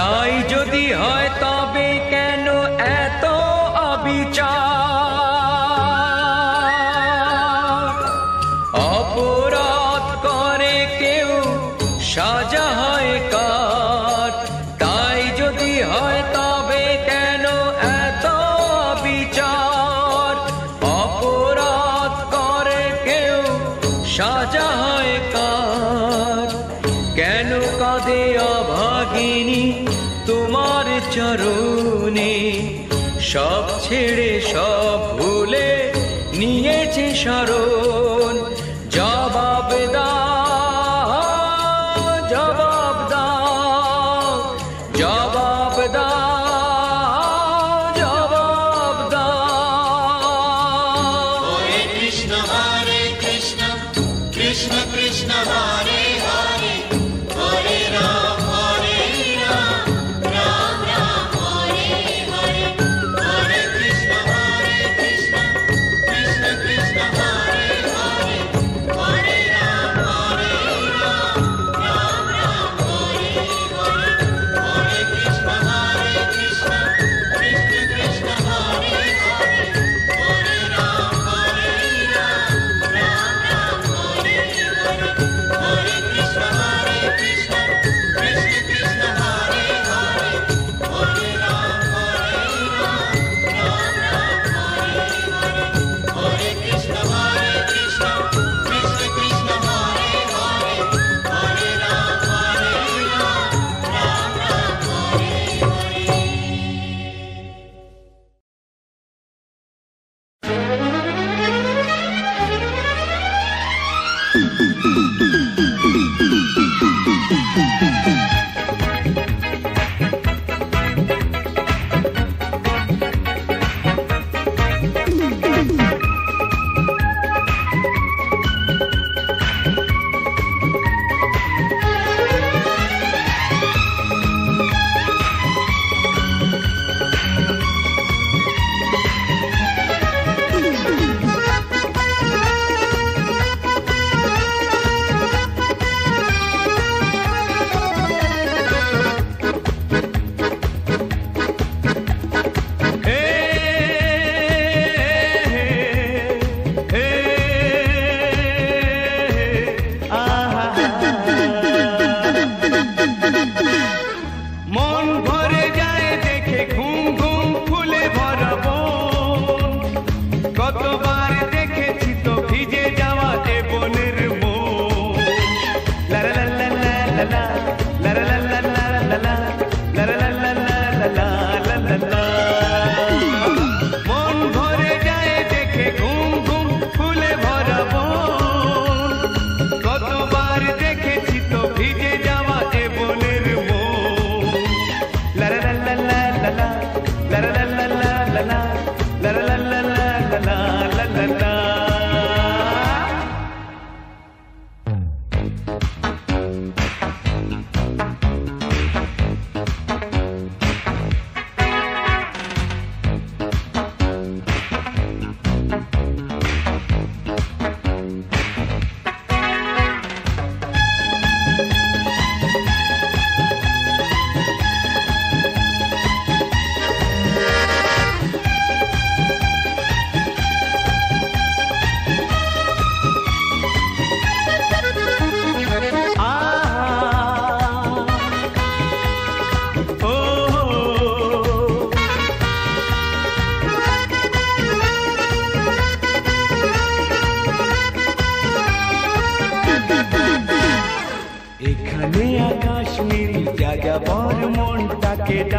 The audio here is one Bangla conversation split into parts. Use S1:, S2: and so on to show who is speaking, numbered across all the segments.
S1: তাই যদি হয়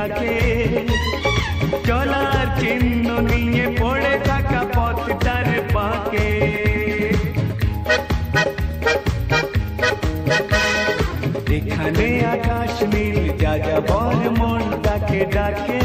S2: ডাকে চলার চিহ্ন নিয়ে পড়ে থাকা পথটার পাকে এখানে আকাশ নীল
S3: যা যা বল মন
S4: তাকে ডাকে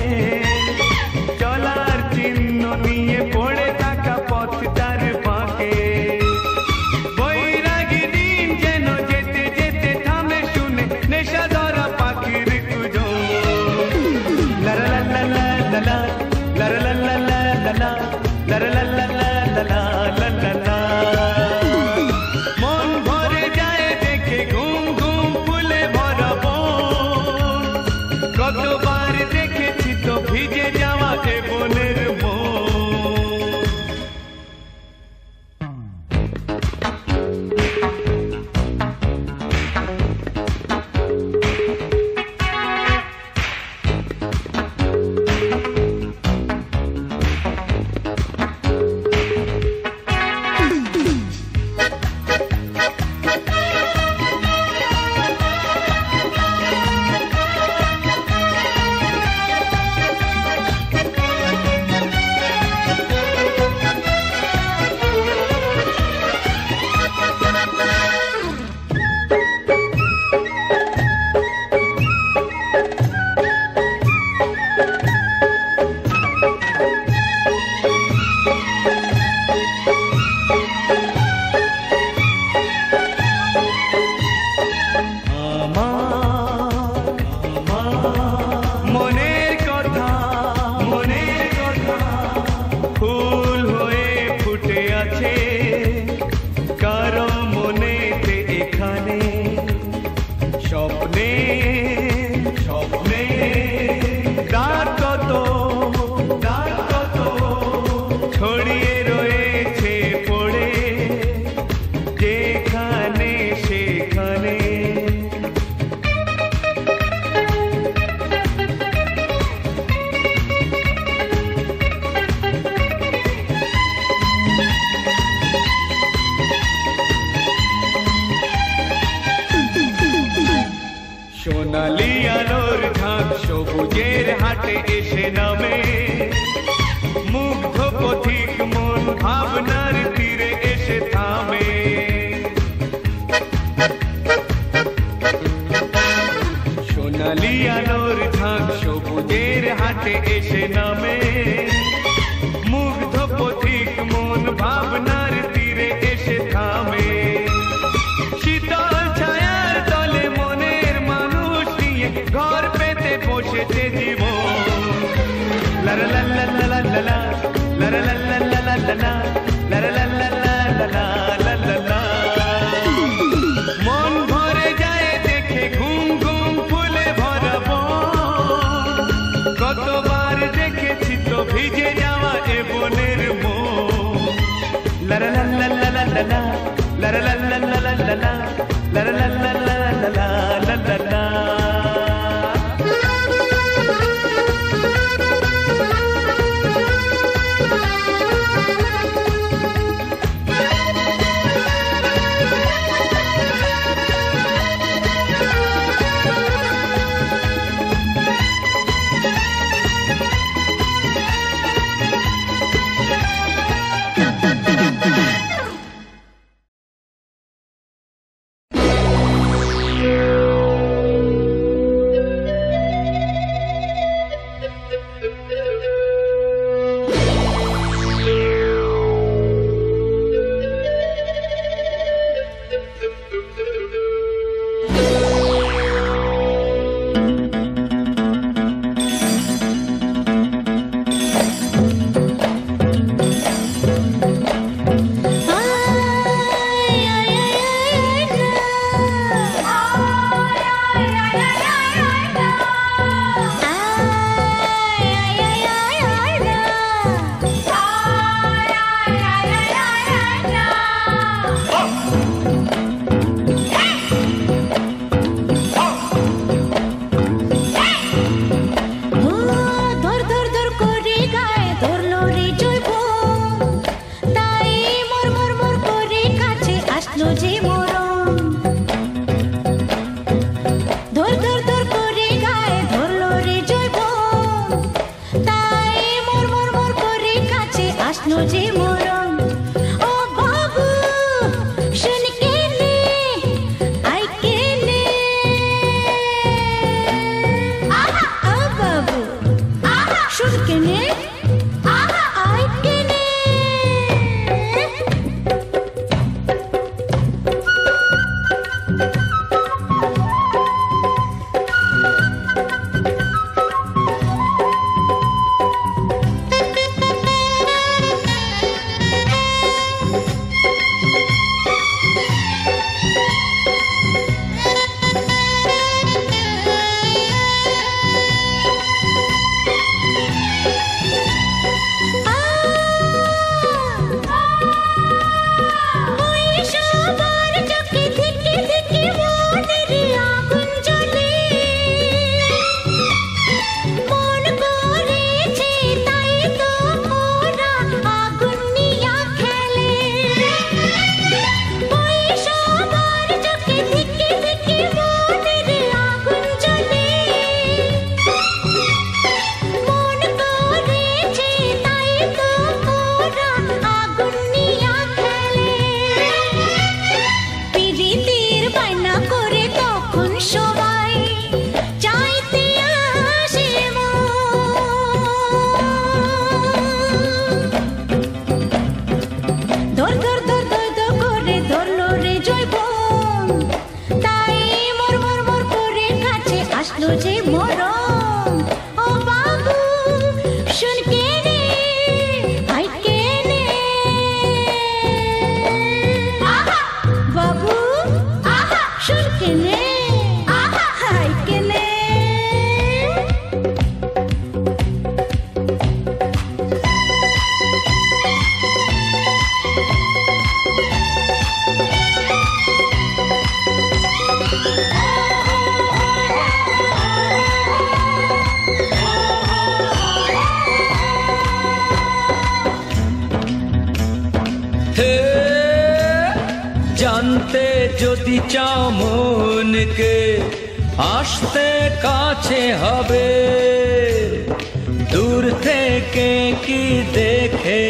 S4: দেখে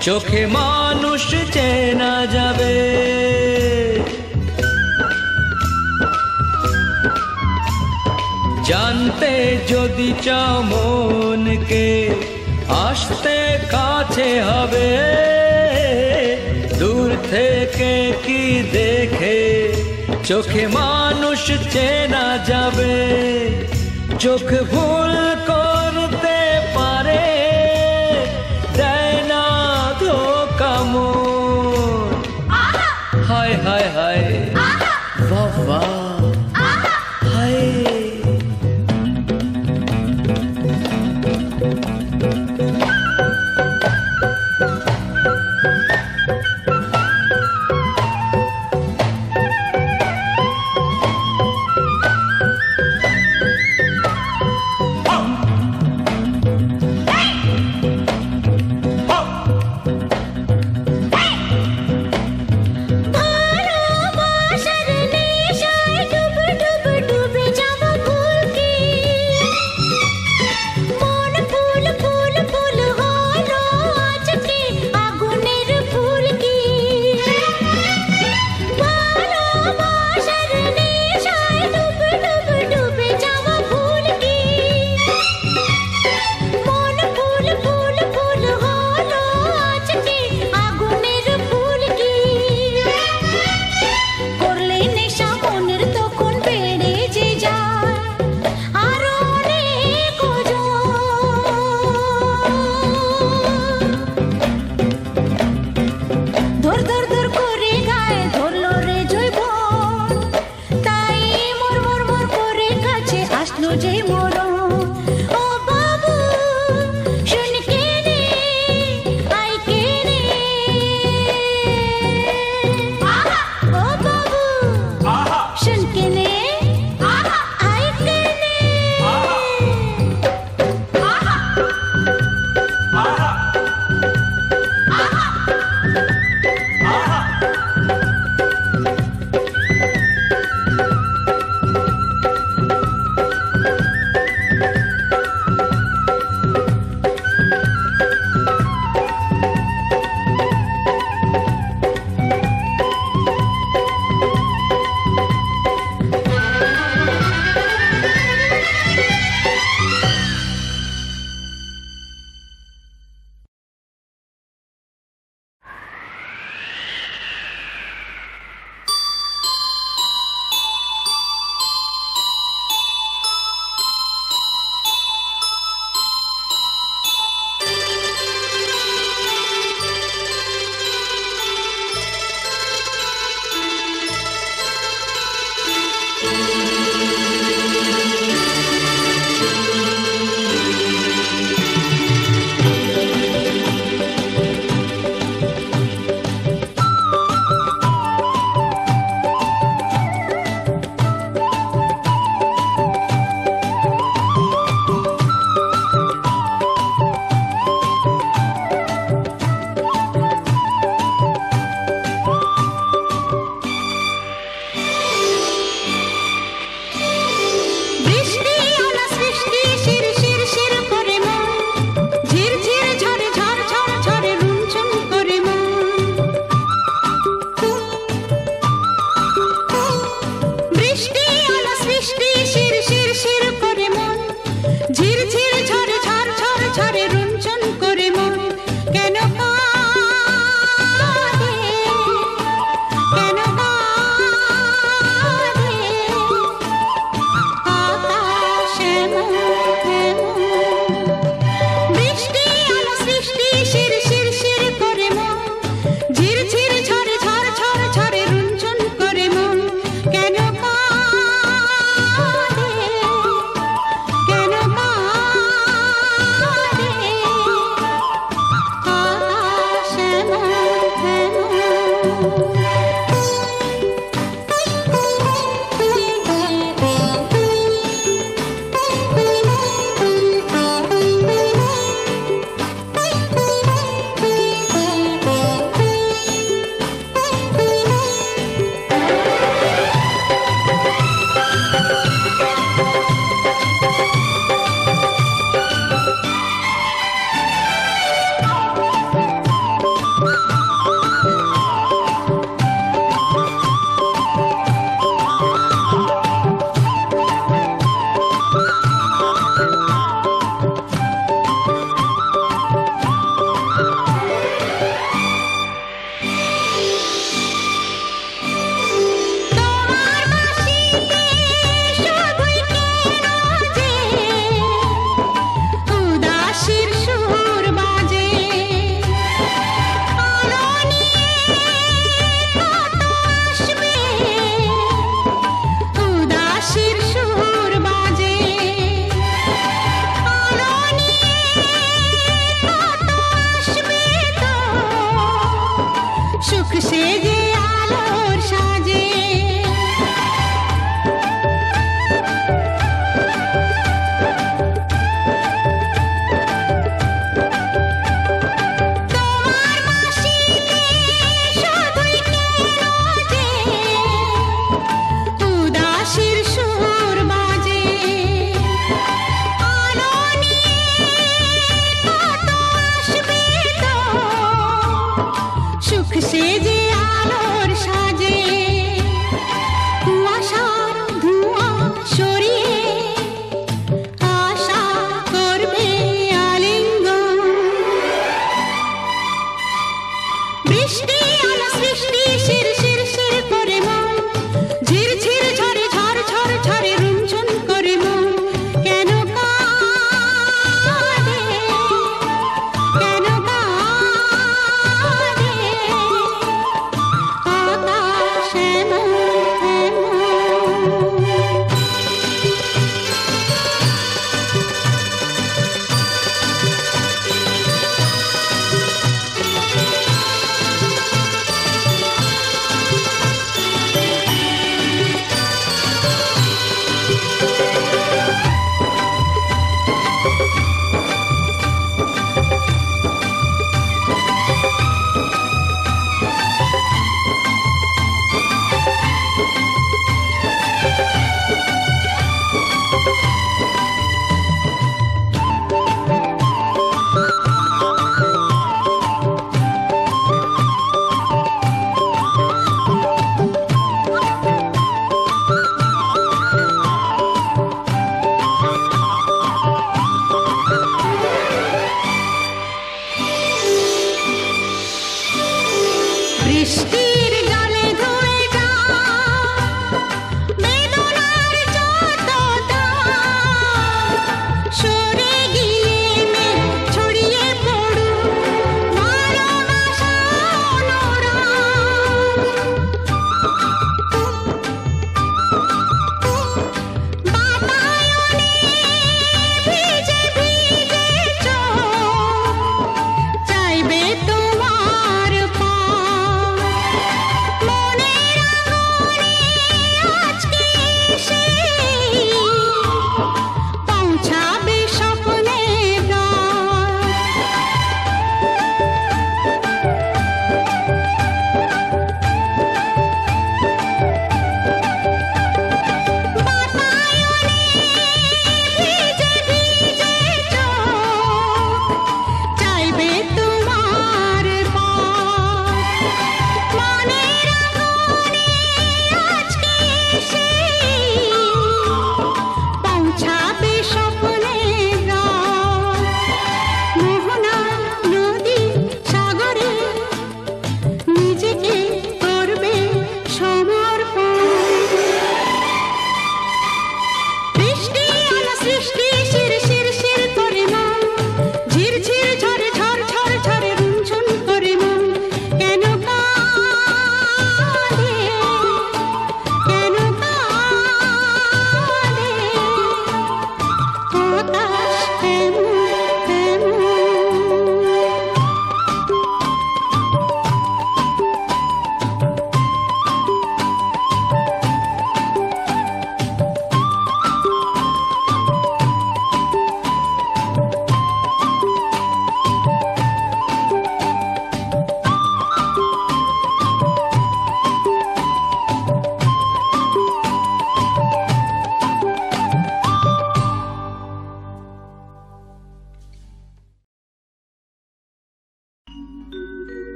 S4: চোখে মানুষ চেনা যাবে। জানতে যদি চাও মনকে,
S1: আসতে কাছে হবে। দূর থেকে কি দেখে চোখে মানুষ চেনা যাবে। চোখ ভুল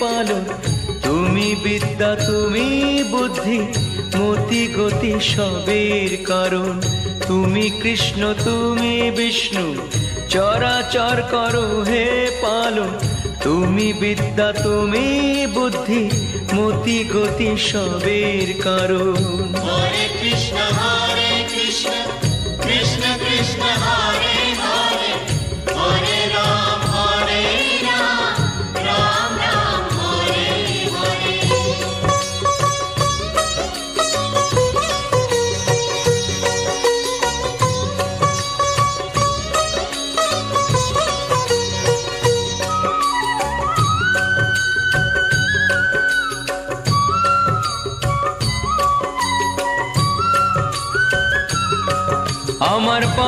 S1: পালন। তুমি বিদ্যা, তুমি বুদ্ধি, মতি গতি সবের কারণ। তুমি কৃষ্ণ, তুমি বিষ্ণু, চরাচর করো হে পালন। তুমি বিদ্যা, তুমি বুদ্ধি, মতি গতি সবের কারণ।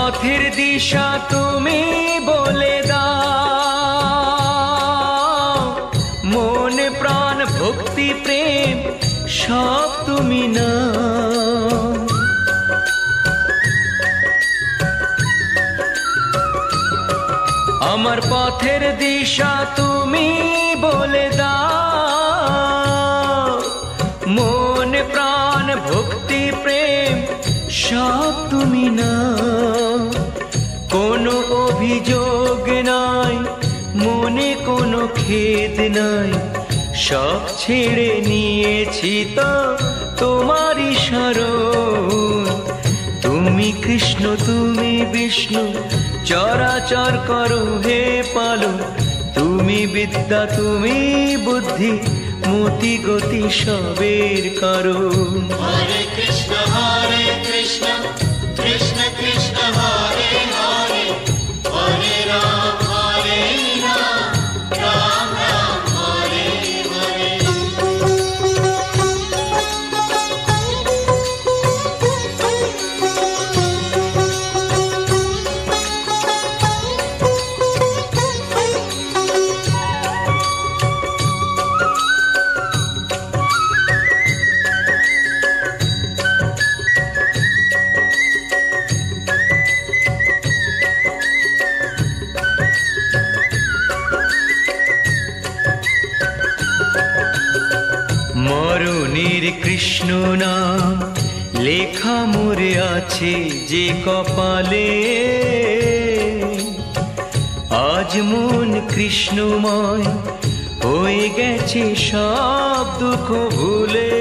S1: পথের দিশা তুমি বলে দাও। মনে, প্রাণ, ভক্তি, প্রেম, সব তুমি না আমার পথের দিশা তুমি বলে দাও। মন, প্রাণ, ভক্তি, প্রেম, সব তুমি না অভিযোগ নাই, মনে কোনো খেদ নাই। সব ছেড়ে নিয়েছি তো তোমারই শরণ তুমি কৃষ্ণ, তুমি বিষ্ণু, চরাচর করো হে পালো তুমি বিদ্যা, তুমি বুদ্ধি, মতি গতি সবের করো
S5: হরে কৃষ্ণ হরে কৃষ্ণ কৃষ্ণ কৃষ্ণ, হরে হরে
S1: কৃষ্ণময় হয়ে গেছে সব দুঃখ ভুলে।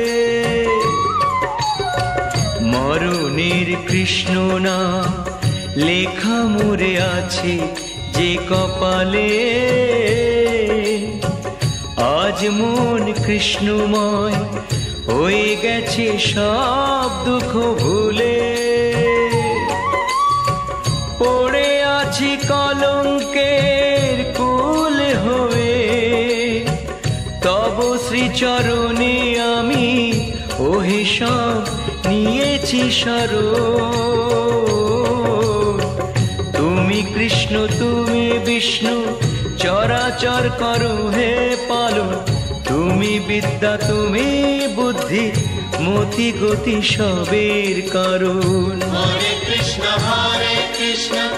S1: মরণের কৃষ্ণ নাম লেখা মোরে আছে যে কপালে। আজ মন কৃষ্ণময়, হয়ে গেছে সব দুঃখ ভুলে। শ্রীচরণে আমি ওহে সব নিয়েছি শরণ। তুমি কৃষ্ণ, তুমি বিষ্ণু, চরাচর করো হে পালন। তুমি বিদ্যা, তুমি বুদ্ধি, মতি গতি সবের কারণ।
S5: হরে কৃষ্ণ হরে কৃষ্ণ।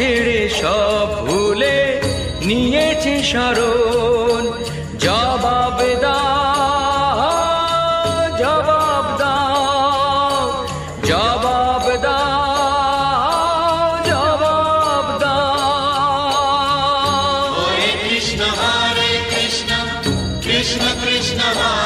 S1: ছেড়ে সব ভুলে নিয়েছে শরণ জবাব দাও জবাব দাও জবাব দাও জবাব দাও। কৃষ্ণ, হরে কৃষ্ণ কৃষ্ণ কৃষ্ণ, হরে